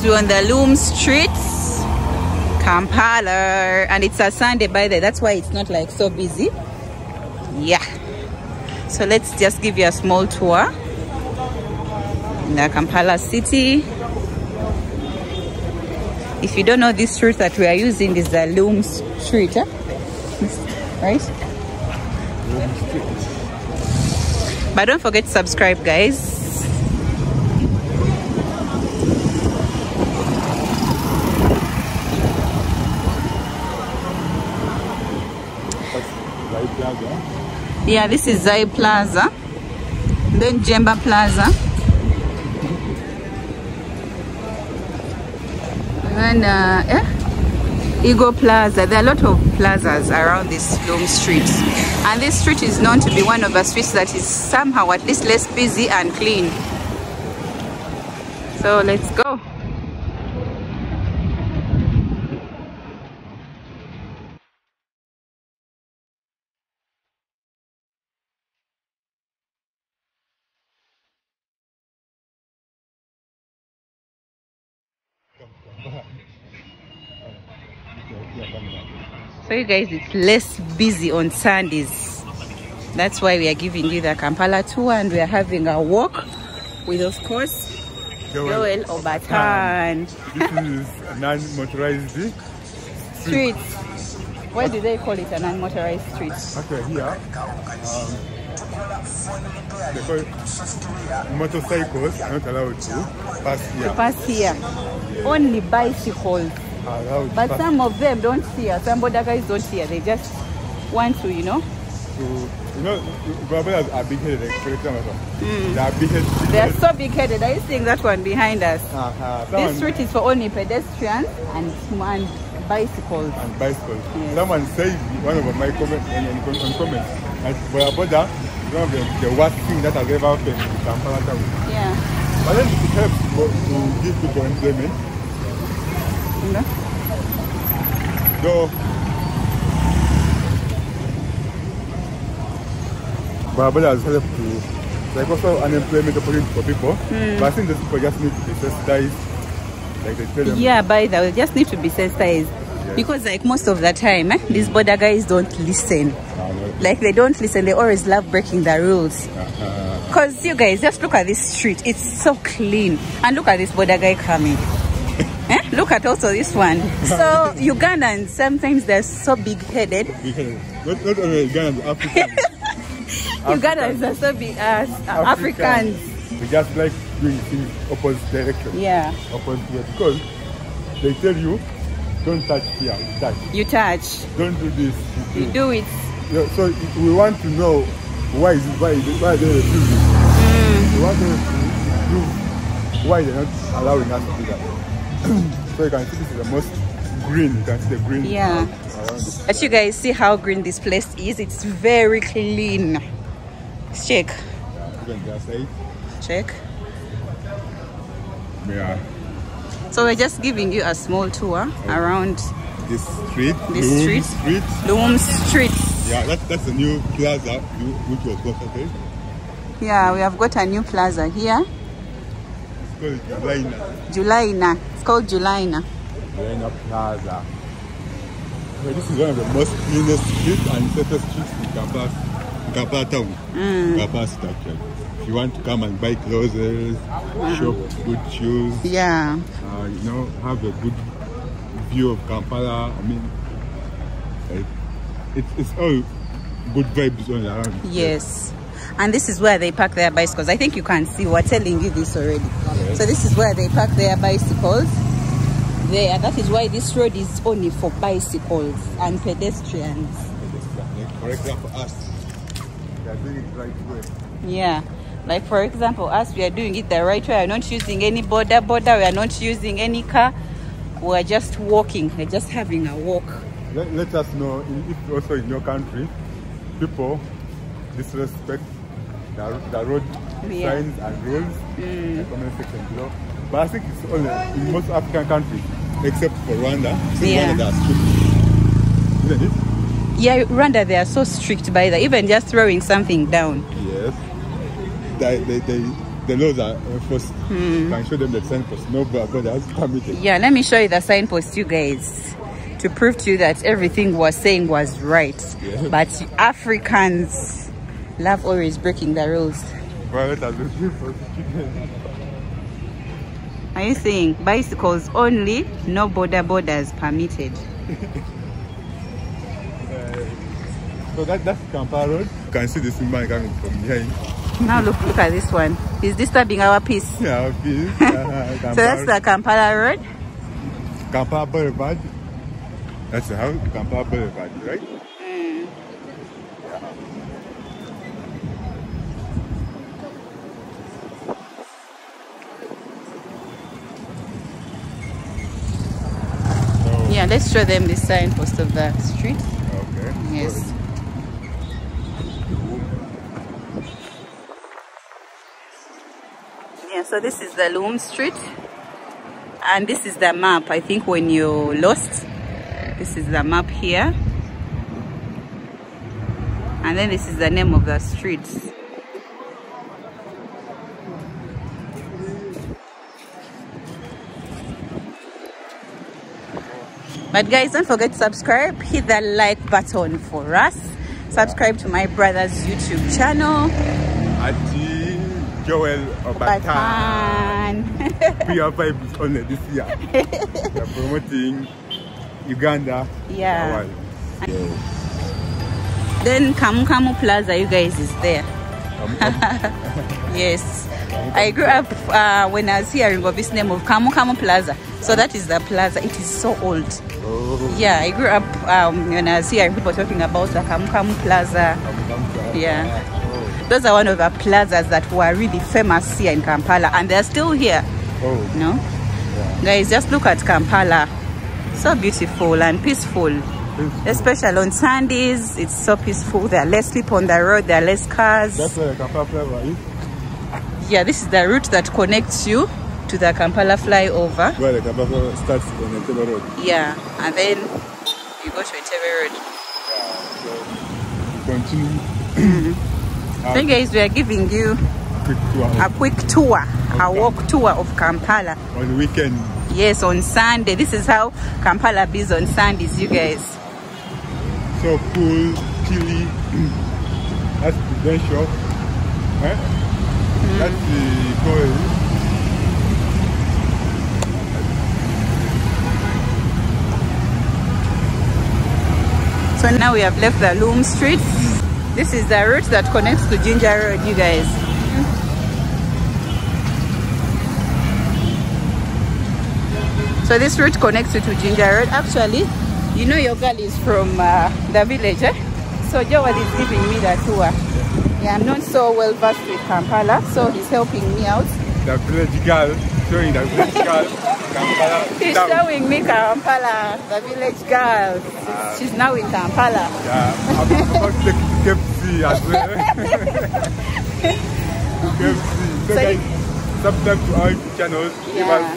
Guys, we're on the Luwum Streets, Kampala, and it's a Sunday by the That's why it's not like so busy. Yeah. So let's just give you a small tour in the Kampala city. If you don't know this street that we are using is the Luwum Street, huh? right? But don't forget to subscribe, guys. Yeah, this is Zai Plaza. Then Jemba Plaza. And uh, yeah, Eagle Plaza. There are a lot of plazas around this Luwum Street. And this street is known to be one of the streets that is somehow at least less busy and clean. So let's go. You guys, it's less busy on Sundays. That's why we are giving you the Kampala tour and we are having a walk with, of course, Joel, Obertan. This is a non-motorized street. Why do they call it a non-motorized street? Okay, here, um, they call motorcycles are not allowed to pass here. To pass here. Only bicycles. But some of them don't hear. Some boda guys don't hear. They just want to, you know. to, you know, brothers are like, for example. They are big-headed. They are so big-headed. Are you seeing that one behind us? Uh-huh. This street is for only pedestrians and, and bicycles. and bicycles. Yes. Someone said one of my comments on, on, on comments that Boda is one of the, the worst thing that has ever happened in Kampala town. Yeah. But then it helps to give people employment. You know? Though Boya Boda has helped to like also unemployment opportunity for people. But I think those people just need to be sensitized. Like they tell them Yeah, by the way, just need to be sensitized. Because like most of the time, eh, these boda guys don't listen. "Ah, no, Like they don't listen. They always love breaking the rules. uh-huh. Because you guys, just look at this street. It's so clean. And look at this boda guy coming. Look at also this one. So Ugandans, sometimes they're so big-headed. Because not, not only Ugandans, Africans. Ugandans are so big as uh, Africans. They just like doing things opposite direction. Yeah. Opposite here because they tell you, don't touch here, you touch. You touch. Don't do this. you You do. it. Yeah, so we want to know why is it, why is it, why they refuse it. Mm. We want to why they're not allowing us to do that. so you can see this is the most green. You can see the green Yeah. But you guys see how green this place is. It's very clean. Let's check. Yeah, even the side. Check. Yeah. So we're just giving you a small tour oh. around This street. This Luwum street? Street. Luwum Street. Yeah, that, that's a new plaza which was constructed. Yeah, we have got a new plaza here. It's called Line. Julaina. It's called Julaina. Lena Plaza. Okay, this is one of the most cleanest streets and safest streets in Kampala, in Kampala town. Kampala mm. city actually. If you want to come and buy clothes, mm. shop good shoes, Yeah. uh, you know, have a good view of Kampala. I mean, like, it's, it's all good vibes all around. Yes. And this is where they park their bicycles. I think you can see, we're telling you this already. So this is where they park their bicycles. There. That is why this road is only for bicycles and pedestrians. For example, us, we are doing it right way. Yeah. Like for example, us, we are doing it the right way. We are not using any boda boda. We are not using any car. We are just walking. We're just having a walk. Let, let us know if also in your country people disrespect the, the road Yeah. signs and rules in mm. the comment section below. But I think it's only in most African countries except for Rwanda. Yeah. Rwanda they are strict. Isn't it? Yeah, Rwanda, they are so strict by that. Even just throwing something down. Yes. They, they, they the laws are enforced. Hmm. You can show them the signpost. No bodas permitted. Yeah, let me show you the signpost, you guys, to prove to you that everything was saying was right. Yeah. But Africans love always breaking the rules. Are looking for chicken. Are you saying bicycles only, no boda bodas permitted? So that, that's Kampala Road. You can see this man coming from behind. Now look, look at this one. He's disturbing our peace. Yeah, please. Uh, So that's the Kampala Road. Kampala Boulevard. That's how Kampala Boulevard, right? Yeah, let's show them the signpost of the street. Okay. Yes. Yeah, so this is the Luwum Street. And this is the map. I think when you're lost, this is the map here. And then this is the name of the street. But guys, don't forget to subscribe. Hit that like button for us. Subscribe to my brother's YouTube channel. Ati Joel Obertan. Batan. PR Vibe is only this year. They're promoting Uganda. Yeah. Then Kamu Kamu Plaza, you guys, is there. Yes. I grew up uh, when I was hearing of this name of Kamu Kamu Plaza. So that is the plaza. It is so old. oh, Yeah, I grew up um, when I was hearing people talking about the Kamu Plaza. Kamu. Yeah. Oh, Those are one of the plazas that were really famous here in Kampala, and they're still here. oh, No, yeah. guys, just look at Kampala. So beautiful and peaceful. Especially on Sundays, it's so peaceful. There are less people on the road. There are less cars. That's where Kampala Plaza is. Yeah, this is the route that connects you to the Kampala flyover. Where the Kampala starts on the Table Road. Yeah, and then you go to Entebbe Road. So, continue. So guys, we are giving you Quick tour a quick tour, a walk tour of Kampala. on the weekend. Yes, on Sunday. This is how Kampala is on Sundays, you guys. So cool, chilly. That's prudential. Eh? That's the college. So now we have left the Luwum Street. This is the route that connects to Jinja Road, you guys. So this route connects you to Jinja Road. Actually, you know your girl is from uh, the village, eh? So Joel is giving me the tour. Yeah, I'm not so well versed with Kampala, so he's helping me out. The village girl, showing the village girl. Kampala He's town. showing me Kampala, the village girl. Ah. She's now in Kampala. Yeah, I'm about to take KFC as well. KFC. So So guys, subscribe to our channels. Yeah.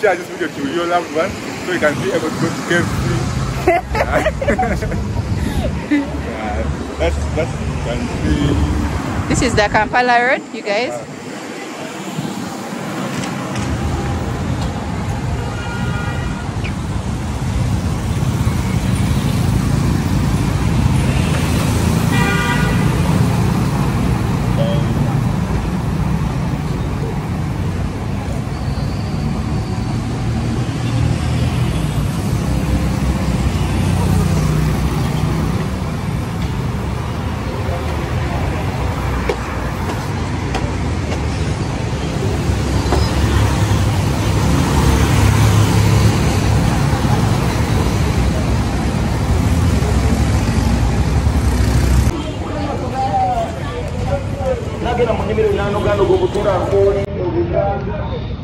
share this video to your loved ones so you can be able to go to KFC. yeah, that's, that's, can see. This is the Kampala Road, you guys. Obuganda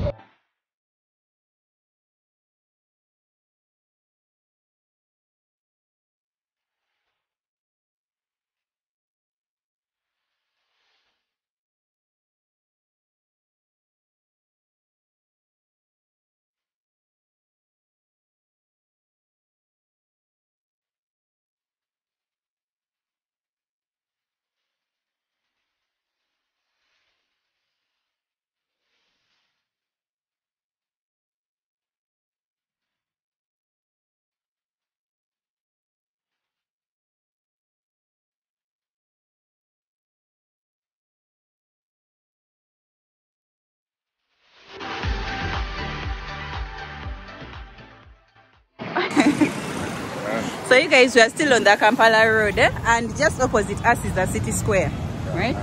So you guys, we are still on the Kampala Road, eh? and just opposite us is the city square, right?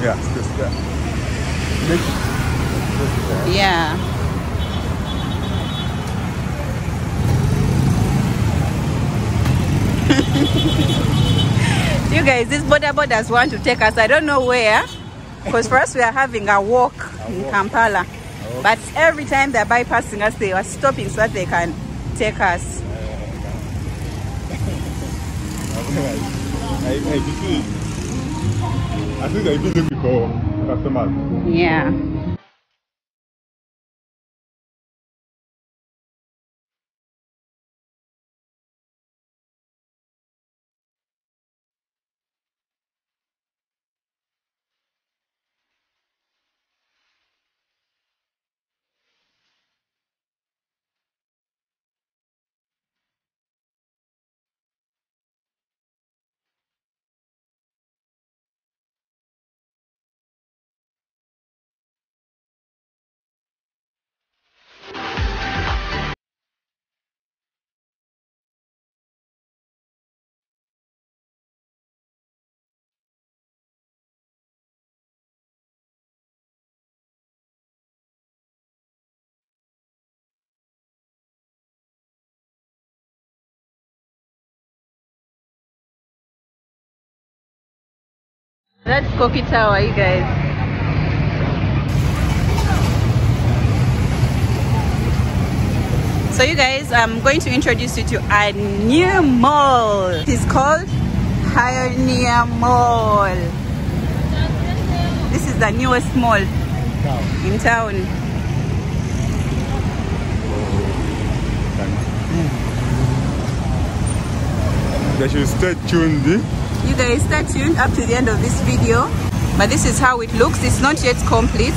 Yeah, this, yeah. This, yeah. Yeah. you guys, these boda bodas want to take us. I don't know where, because for us we are having a walk in Kampala. But every time they're bypassing us, they are stopping so that they can take us. I, I, I, I think I've been looking for customers. Yeah. That's Koki Tower, you guys. So you guys, I'm going to introduce you to a new mall. It is called Pioneer Mall. This is the newest mall in town. They should stay tuned. eh? You guys stay tuned up to the end of this video. But this is how it looks. It's not yet complete.